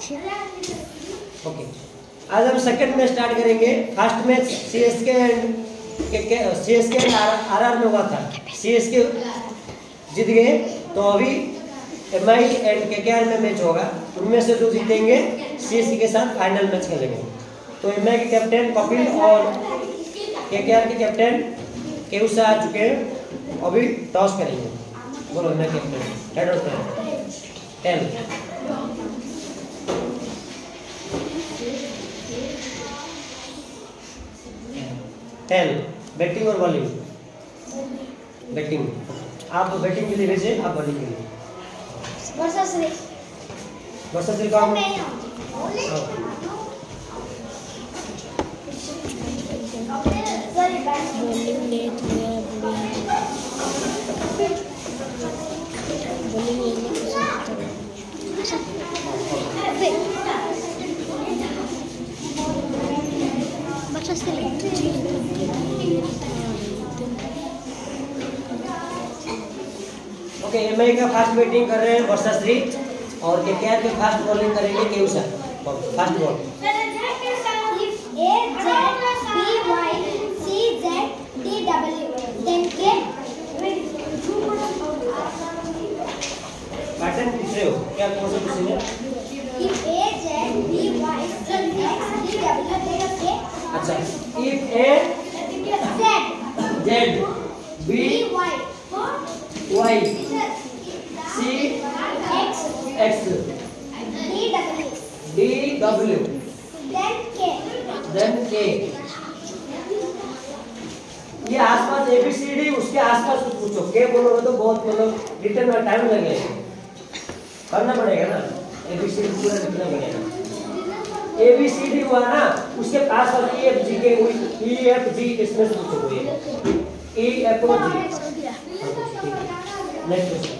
Okay आज हम second match start करेंगे। First match C S K and C S K R R में हुआ था। सी एस के जीत गए। तो अभी एम आई एंड के के आर में मैच होगा। उनमें से जो जीतेंगे। सी एस के साथ फाइनल मैच खेलेंगे। तो एम आई के कैप्टन कपिल और के के आर के कैप्टन केउसा आ चुके हैं। अभी टॉस करेंगे। बोलो I captain head of ten ten batting और बॉलिंग बैटिंग आप बैटिंग के लिए भेजे आप बॉलिंग के लिए। वर्षा श्री वर्षा श्री का ओके एम आई का फास्ट बैटिंग कर रहे हैं वर्षा श्री और के के के फास्ट बॉलिंग करेंगे केउसा फास्ट बॉल क्या कौन सा if X. D W. D W then K. Then K ये आसपास ए बी सी डी उसके आसपास कुछ पूछो। के बोलोगे तो बहुत मतलब रिटर्न में टाइम लगेगा। करना पड़ेगा ना। ए बी सी डी पूरा लिखना पड़ेगा डी हुआ ना, उसके पास वाले ई एफ़ जी के ई एफ़ जी इसमें से पूछो ये E F O G next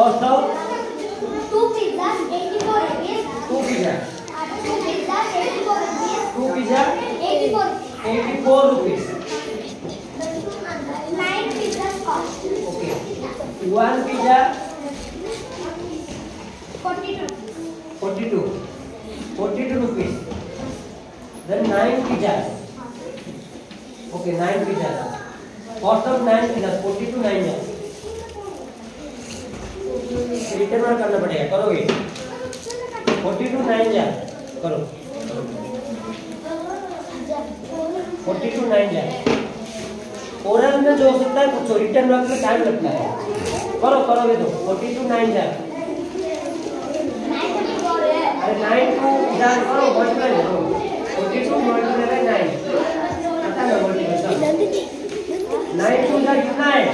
Cost of Two pizzas 84 rupees. two pizza. Uh, Two pizzas 84 rupees. Two pizza. 84 Eighty-four rupees. Nine pizzas cost Okay. One pizza 42 forty-two. Forty-two rupees. Then nine pizzas. Okay, nine pizzas. Cost of nine pizzas. Forty-two nine है. Return और करना पड़ेगा, करोगे? Forty two nine जा, करो। Forty two nine जा। Oral में जो सकता है पूछो रिटर्न वर्क में टाइम लगता है। करो, करोगे तो। फोर्टी टू नाइन जा। अरे नाइन टू जा, करो मल्टीप्लाई करो forty two multiply nine nine two जा, कितना है?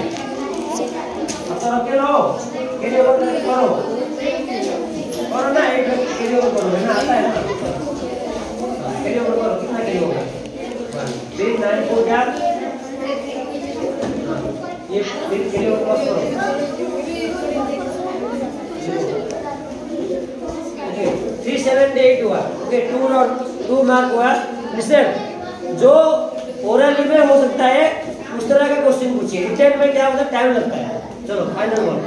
तो रखे लो कैरी करो। करो ना, एक कैरी करो, है ना? आता है ना? कैरी करो, कितना कैरी जा ये कैरी, करो। हुआ। ओके मार्क हुआ। जो ओरल में हो सकता है, उस तरह का क्वेश्चन पूछिए। रिटर्न में क्या होता है टाइम लगता है। चलो final one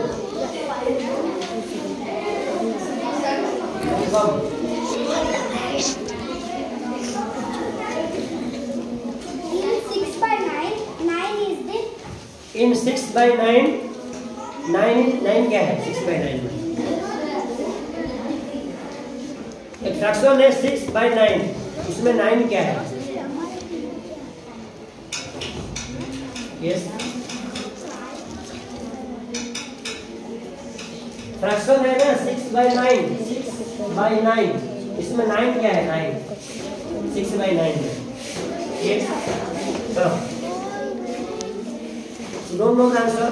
In 6 by 9, 9 is the in six by nine nine nine क्या है? सिक्स बाई नाइन में एक फ्रैक्शन है सिक्स बाई नाइन उसमें नाइन क्या है? यस फ्रैक्शन है ना? Six by nine six by nine इसमें नाइन क्या है? Nine six by nine answer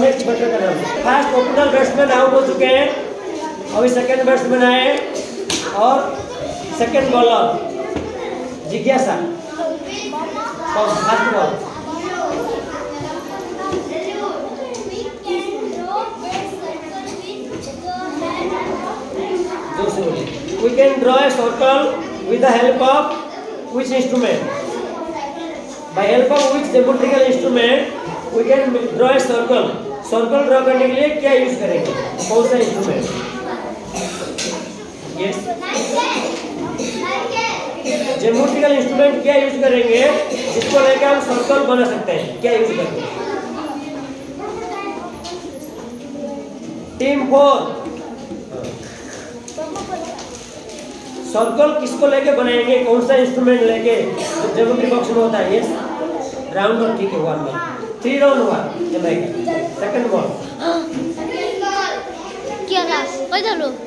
next first opener batsman out हो चुके हैं। अभी सेकंड बैट्समैन आए और सेकंड बॉलर जिज्ञासा। First ball we can draw a circle with the help of which instrument by help of which geometrical instrument we can draw a circle circle draw करने के लिए क्या यूज़ करेंगे कौन सा इंस्ट्रूमेंट यस जेमोट्रिकल इंस्ट्रूमेंट क्या use करेंगे जिसको लेकर हम सर्कल बना सकते हैं क्या यूज़ करेंगे टीम फोर सर्कल किसको लेके बनाएँगे? कौन सा इंस्ट्रूमेंट लेके? जो ज्योमेट्री बॉक्स में होता है यस राउंड और ठीक है वन में थ्री राउंड हुआ जमाएगा सेकंड बॉल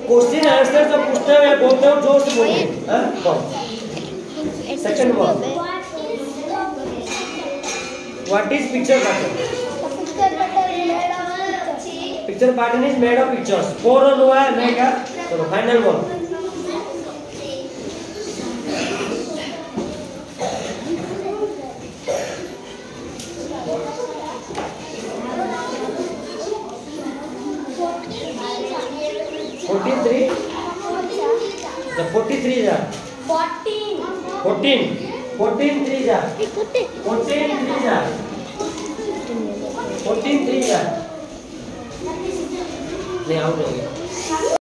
क्वेश्चन आंसर जब पूछते हुए बोलते हो, ज़ोर से बोलिए। हाँ? Ball second ball what is picture pattern picture pattern is made of pictures four run हुआ है मैं क्या? चलो final ball The 43 is a 14. 14. 14 3 is a 14 3 is a 14 3 is a नहीं आउट हो गया